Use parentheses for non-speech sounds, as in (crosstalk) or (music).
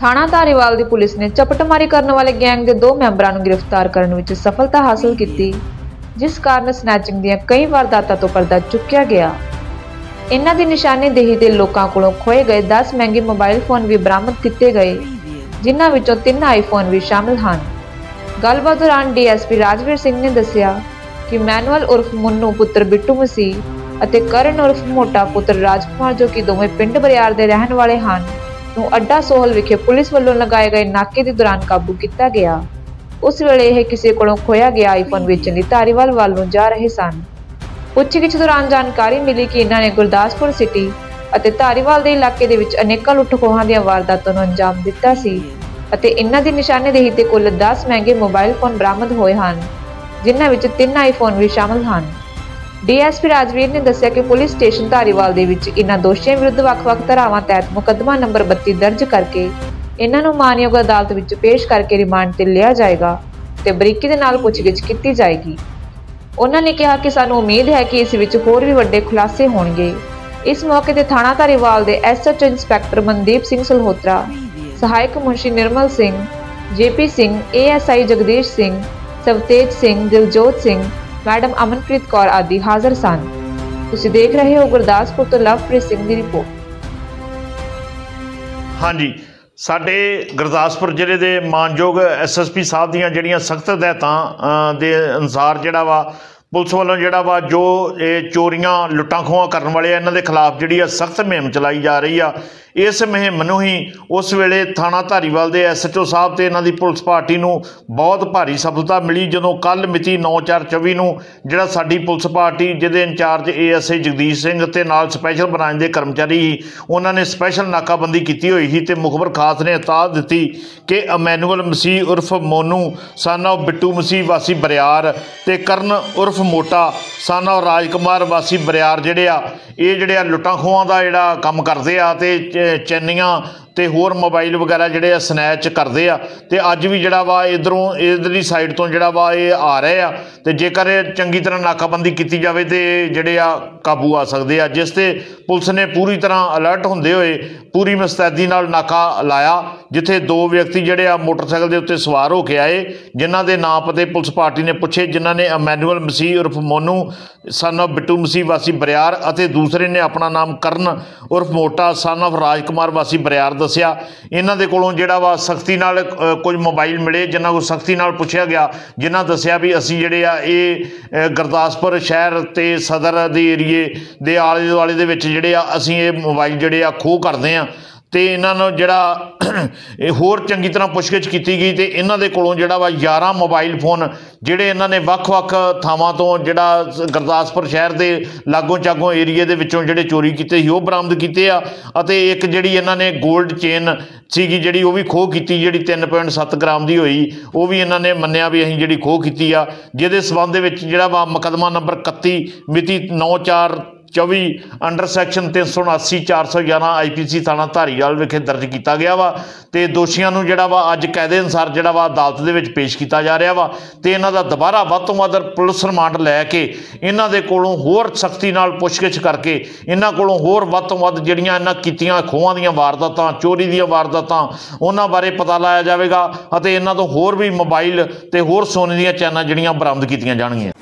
ਥਾਣਾ ਧਾਰੀਵਾਲ ਦੀ ਪੁਲਿਸ ਨੇ ਚਪਟਮਾਰੀ ਕਰਨ ਵਾਲੇ ਗੈਂਗ ਦੇ ਦੋ ਮੈਂਬਰਾਂ ਨੂੰ ਗ੍ਰਿਫਤਾਰ ਕਰਨ ਵਿੱਚ ਸਫਲਤਾ ਹਾਸਲ ਕੀਤੀ, ਜਿਸ ਕਾਰਨ ਸਨੈਚਿੰਗ ਦੀਆਂ ਕਈ ਵਾਰਦਾਤਾਂ ਤੋਂ ਪਰਦਾ ਚੁੱਕਿਆ ਗਿਆ। ਇਹਨਾਂ ਦੀ ਨਿਸ਼ਾਨੇਦੇਹੀ ਦੇ ਲੋਕਾਂ ਕੋਲੋਂ ਖੋਏ ਗਏ 10 ਮਹਿੰਗੇ ਮੋਬਾਈਲ ਫੋਨ ਵੀ ਬਰਾਮਦ ਕੀਤੇ ਗਏ, ਜਿਨ੍ਹਾਂ ਵਿੱਚੋਂ ਤਿੰਨ ਆਈਫੋਨ ਵੀ ਸ਼ਾਮਲ ਹਨ। ਗੱਲਬਾਤ ਦੌਰਾਨ ਡੀਐਸਪੀ ਰਾਜਵੀਰ ਸਿੰਘ ਨੇ ਦੱਸਿਆ ਕਿ ਮੈਨੂਅਲ ਉਰਫ ਮੁੰਨੂ ਪੁੱਤਰ ਬਿੱਟੂ ਮਸੀਹ ਅਤੇ ਕਰਨ ਉਰਫ ਮੋਟਾ ਪੁੱਤਰ ਰਾਜਕੁਮਾਰ ਜੋ ਕਿ ਦੋਵੇਂ ਪਿੰਡ ਬਰਿਆਰ ਦੇ ਰਹਿਣ ਵਾਲੇ ਹਨ ਨੂੰ ਅੱਡਾ ਸੋਹਲ ਵਿਖੇ ਪੁਲਿਸ ਵੱਲੋਂ ਲਗਾਏ ਗਏ ਨਾਕੇ ਦੇ ਦੌਰਾਨ ਕਾਬੂ ਕੀਤਾ ਗਿਆ। ਉਸ ਵੇਲੇ ਇਹ ਕਿਸੇ ਕੋਲੋਂ ਖੋਇਆ ਗਿਆ ਆਈਫੋਨ ਵੇਚਣ ਲਈ ਧਾਰੀਵਾਲ ਵੱਲ ਨੂੰ ਜਾ ਰਹੇ ਸਨ। ਪੁੱਛਗਿੱਛ ਦੌਰਾਨ ਜਾਣਕਾਰੀ ਮਿਲੀ ਕਿ ਇਹਨਾਂ ਨੇ ਗੁਰਦਾਸਪੁਰ ਸਿਟੀ ਅਤੇ ਧਾਰੀਵਾਲ ਦੇ ਇਲਾਕੇ ਦੇ ਵਿੱਚ ਅਨੇਕਾਂ ਲੁੱਟ-ਖੋਹਾਂ ਦੀਆਂ ਵਾਰਦਾਤਾਂ ਨੂੰ ਅੰਜਾਮ ਦਿੱਤਾ ਸੀ ਅਤੇ ਇਹਨਾਂ ਦੀ ਨਿਸ਼ਾਨੇਦੇਹੀ ਤੇ ਕੁੱਲ 10 ਮਹਿੰਗੇ ਮੋਬਾਈਲ ਫੋਨ ਬਰਾਮਦ ਹੋਏ ਹਨ, ਜਿਨ੍ਹਾਂ ਵਿੱਚ ਤਿੰਨ ਆਈਫੋਨ ਵੀ ਸ਼ਾਮਲ ਹਨ। ਡੀਐਸਪੀ ਰਾਜਵੀਰ ਨੇ ਦੱਸਿਆ ਕਿ ਪੁਲਿਸ ਸਟੇਸ਼ਨ ਧਾਰੀਵਾਲ ਦੇ ਵਿੱਚ ਇਹਨਾਂ ਦੋਸ਼ੀਆਂ ਵਿਰੁੱਧ ਵੱਖ-ਵੱਖ ਧਾਰਾਵਾਂ ਤਹਿਤ ਮੁਕੱਦਮਾ ਨੰਬਰ 32 ਦਰਜ ਕਰਕੇ ਇਹਨਾਂ ਨੂੰ ਮਾਨਯੋਗ ਅਦਾਲਤ ਵਿੱਚ ਪੇਸ਼ ਕਰਕੇ ਰਿਮਾਂਡ ਤੇ ਲਿਆ ਜਾਏਗਾ ਤੇ ਬਰੀਕੀ ਦੇ ਨਾਲ ਪੁੱਛਗਿੱਛ ਕੀਤੀ ਜਾਏਗੀ। ਉਹਨਾਂ ਨੇ ਕਿਹਾ ਕਿ ਸਾਨੂੰ ਉਮੀਦ ਹੈ ਕਿ ਇਸ ਵਿੱਚ ਹੋਰ ਵੀ ਵੱਡੇ ਖੁਲਾਸੇ ਹੋਣਗੇ। ਇਸ ਮੌਕੇ ਤੇ ਥਾਣਾ ਧਾਰੀਵਾਲ ਦੇ ਐਸਐਚ ਇੰਸਪੈਕਟਰ ਮਨਦੀਪ ਸਿੰਘ ਸਲਹੋਤਰਾ, ਸਹਾਇਕ ਮੁਨਸ਼ੀ Nirmal Singh, JP Singh, ASI Jagdish Singh, Savtej Singh, Diljot Singh madam Amanpreet Kaur ਆਦਿ ਹਾਜ਼ਰ ਸਨ। ਤੁਸੀਂ ਦੇਖ ਰਹੇ ਹੋ ਗੁਰਦਾਸਪੁਰ ਤੋਂ ਲਵਪ੍ਰੀਤ ਸਿੰਘ ਦੀ ਰਿਪੋਰਟ। ਹਾਂਜੀ ਸਾਡੇ ਗੁਰਦਾਸਪੁਰ ਜ਼ਿਲ੍ਹੇ ਦੇ ਮਾਨਯੋਗ ਐਸਐਸਪੀ ਸਾਹਿਬ ਦੀਆਂ ਜਿਹੜੀਆਂ ਸਖਤ ਹਦਾਇਤਾਂ ਅ, ਦੇ ਅਨੁਸਾਰ ਜਿਹੜਾ ਵਾ ਪੁਲਿਸ ਵੱਲੋਂ ਜਿਹੜਾ ਵਾ ਜੋ ਇਹ ਚੋਰੀਆਂ ਲੁੱਟਾਂ ਖੋਹਾਂ ਕਰਨ ਵਾਲੇ ਆ, ਇਹਨਾਂ ਦੇ ਖਿਲਾਫ ਜਿਹੜੀ ਆ ਸਖਤ ਮੁਹਿੰਮ ਚਲਾਈ ਜਾ ਰਹੀ ਆ। ਇਸ ਮੁਹਿੰਮ ਨੂੰ ਹੀ ਉਸ ਵੇਲੇ ਥਾਣਾ ਧਾਰੀਵਾਲ ਦੇ ਐਸਐਚਓ ਸਾਹਿਬ ਤੇ ਇਹਨਾਂ ਦੀ ਪੁਲਿਸ ਪਾਰਟੀ ਨੂੰ ਬਹੁਤ ਭਾਰੀ ਸਫਲਤਾ ਮਿਲੀ, ਜਦੋਂ ਕੱਲ ਮਿਤੀ 9/4/24 ਨੂੰ ਜਿਹੜਾ ਸਾਡੀ ਪੁਲਿਸ ਪਾਰਟੀ ਜਿਹਦੇ in charge ASA Jagdish Singh ਤੇ ਨਾਲ ਸਪੈਸ਼ਲ ਬ੍ਰਾਂਚ ਦੇ ਕਰਮਚਾਰੀ ਸੀ, ਉਹਨਾਂ ਨੇ ਸਪੈਸ਼ਲ ਨਾਕਾਬੰਦੀ ਕੀਤੀ ਹੋਈ ਸੀ ਤੇ ਮੁਖਬਰ ਖਾਸ ਨੇ ਇਤਾਦ ਦਿੱਤੀ ਕਿ ਅਮੈਨੂਅਲ ਮਸੀਹ ਉਰਫ ਮੋਨੂ ਸਨ ਸਾਨਾ ਬਿੱਟੂ ਮਸੀਹ ਵਾਸੀ ਬਰਿਆਰ ਤੇ ਕਰਨ ਉਰਫ ਮੋਟਾ, ਸਨ ਸਾਨਾ ਰਾਜਕੁਮਾਰ ਵਾਸੀ ਬਰਿਆਰ ਜਿਹੜੇ ਆ, ਇਹ ਜਿਹੜੇ ਆ ਲੁੱਟਾਂ ਖੋਹਾਂ ਦਾ ਜਿਹੜਾ ਕੰਮ ਕਰਦੇ ਆ ਤੇ ਚੈਨੀਆਂ ਤੇ ਹੋਰ ਮੋਬਾਈਲ ਵਗੈਰਾ ਜਿਹੜੇ ਆ ਸਨੈਚ ਕਰਦੇ ਆ, ਤੇ ਅੱਜ ਵੀ ਜਿਹੜਾ ਵਾ ਇਧਰੋਂ, ਇਧਰਲੀ ਸਾਈਡ ਤੋਂ ਜਿਹੜਾ ਵਾ ਇਹ ਆ ਰਹੇ ਆ, ਤੇ ਜੇਕਰ ਚੰਗੀ ਤਰ੍ਹਾਂ ਨਾਕਾਬੰਦੀ ਕੀਤੀ ਜਾਵੇ ਤੇ ਇਹ ਜਿਹੜੇ ਆ ਕਾਬੂ ਆ ਸਕਦੇ ਆ, ਜਿਸ ਤੇ ਪੁਲਿਸ ਨੇ ਪੂਰੀ ਤਰ੍ਹਾਂ ਅਲਰਟ ਹੁੰਦੇ ਹੋਏ ਪੂਰੀ ਮਸਤੈਦੀ ਨਾਲ ਨਾਕਾ ਲਾਇਆ, ਜਿੱਥੇ ਦੋ ਵਿਅਕਤੀ ਜਿਹੜੇ ਆ ਮੋਟਰਸਾਈਕਲ ਦੇ ਉੱਤੇ ਸਵਾਰ ਹੋ ਕੇ ਆਏ, ਜਿਨ੍ਹਾਂ ਦੇ ਨਾਂ ਪਤੇ ਪੁਲਿਸ ਪਾਰਟੀ ਨੇ ਪੁੱਛੇ, ਜਿਨ੍ਹਾਂ ਨੇ ਅਮੈਨੂਅਲ ਮਸੀਹ ਉਰਫ ਮੋਨੂ ਸਨ of ਬਿੱਟੂ ਮਸੀਹ ਵਾਸੀ ਬਰਿਆਰ ਅਤੇ ਦੂਸਰੇ ਨੇ ਆਪਣਾ ਨਾਮ ਕਰਨ ਉਰਫ ਮੋਟਾ ਸਨ of ਰਾਜਕੁਮਾਰ ਵਾਸੀ ਬਰਿਆਰ ਦੱਸਿਆ ਇਹਨਾਂ ਦੇ ਕੋਲੋਂ ਜਿਹੜਾ ਵਾ ਸਖਤੀ ਨਾਲ ਅ, ਕੁਝ ਮੋਬਾਈਲ ਮਿਲੇ ਜਿਨ੍ਹਾਂ ਕੋਲ ਸਖਤੀ ਨਾਲ ਪੁੱਛਿਆ ਗਿਆ ਜਿਨ੍ਹਾਂ ਦੱਸਿਆ ਵੀ ਅਸੀਂ ਜਿਹੜੇ ਆ ਇਹ ਗੁਰਦਾਸਪੁਰ ਸ਼ਹਿਰ ਤੇ ਸਦਰ ਦੇ ਏਰੀਏ ਦੇ ਆਲੇ ਦੁਆਲੇ ਦੇ ਵਿੱਚ ਜਿਹੜੇ ਆ ਅਸੀਂ ਇਹ ਮੋਬਾਈਲ ਜਿਹੜੇ ਆ ਖੋਹ ਕਰਦੇ ਆ ਤੇ ਇਹਨਾਂ ਨੂੰ ਜਿਹੜਾ (clears throat) ਇਹ ਹੋਰ ਚੰਗੀ ਤਰ੍ਹਾਂ ਪੁੱਛਗਿੱਛ ਕੀਤੀ ਗਈ ਤੇ ਇਹਨਾਂ ਦੇ ਕੋਲੋਂ ਜਿਹੜਾ ਵਾ 11 ਮੋਬਾਈਲ ਫੋਨ ਜਿਹੜੇ ਇਹਨਾਂ ਨੇ ਵੱਖ-ਵੱਖ ਥਾਵਾਂ ਤੋਂ ਜਿਹੜਾ ਸ- ਗੁਰਦਾਸਪੁਰ ਸ਼ਹਿਰ ਦੇ ਲਾਗੋਂ ਚਾਗੋਂ ਏਰੀਏ ਦੇ ਵਿੱਚੋਂ ਜਿਹੜੇ ਚੋਰੀ ਕੀਤੇ ਸੀ, ਉਹ ਬਰਾਮਦ ਕੀਤੇ ਆ ਅਤੇ ਇੱਕ ਜਿਹੜੀ ਇਹਨਾਂ ਨੇ 골ਡ ਚੇਨ ਸੀਗੀ ਜਿਹੜੀ ਉਹ ਵੀ ਖੋਹ ਕੀਤੀ, ਜਿਹੜੀ 3.7 ਗ੍ਰਾਮ ਦੀ ਹੋਈ, ਉਹ ਵੀ ਇਹਨਾਂ ਨੇ ਮੰਨਿਆ ਵੀ ਅਸੀਂ ਜਿਹੜੀ ਖੋਹ ਕੀਤੀ ਆ, ਜਿਹਦੇ ਸਬੰਧ ਦੇ ਵਿੱਚ ਜਿਹੜਾ ਵਾ ਮੁਕੱਦਮਾ ਨੰਬਰ 31 ਮਿਤੀ 9/4 24 ਅੰਡਰ ਸੈਕਸ਼ਨ 379 411 ਆਈਪੀਸੀ ਥਾਣਾ ਧਾਰੀਵਾਲ ਵਿਖੇ ਦਰਜ ਕੀਤਾ ਗਿਆ ਵਾ ਤੇ ਦੋਸ਼ੀਆਂ ਨੂੰ ਜਿਹੜਾ ਵਾ ਅੱਜ ਕਾਇਦੇ ਅਨੁਸਾਰ ਜਿਹੜਾ ਵਾ ਅਦਾਲਤ ਦੇ ਵਿੱਚ ਪੇਸ਼ ਕੀਤਾ ਜਾ ਰਿਹਾ ਵਾ ਤੇ ਇਹਨਾਂ ਦਾ ਦੁਬਾਰਾ ਵੱਧ ਤੋਂ ਵੱਧ ਪੁਲਿਸ ਰਿਮਾਂਡ ਲੈ ਕੇ ਇਹਨਾਂ ਦੇ ਕੋਲੋਂ ਹੋਰ ਸਖਤੀ ਨਾਲ ਪੁੱਛਗਿੱਛ ਕਰਕੇ ਇਹਨਾਂ ਕੋਲੋਂ ਹੋਰ ਵੱਧ ਤੋਂ ਵੱਧ ਜਿਹੜੀਆਂ ਇਹਨਾਂ ਕੀਤੀਆਂ ਖੋਹਾਂ ਦੀਆਂ ਵਾਰਦਾਤਾਂ, ਚੋਰੀ ਦੀਆਂ ਵਾਰਦਾਤਾਂ, ਉਹਨਾਂ ਬਾਰੇ ਪਤਾ ਲਾਇਆ ਜਾਵੇਗਾ ਅਤੇ ਇਹਨਾਂ ਤੋਂ ਹੋਰ ਵੀ ਮੋਬਾਈਲ ਤੇ ਹੋਰ ਸੋਨੇ ਦੀਆਂ ਚੈਨਾਂ ਜਿਹੜੀਆਂ ਬਰਾਮਦ ਕੀਤੀਆਂ ਜਾਣਗੀਆਂ।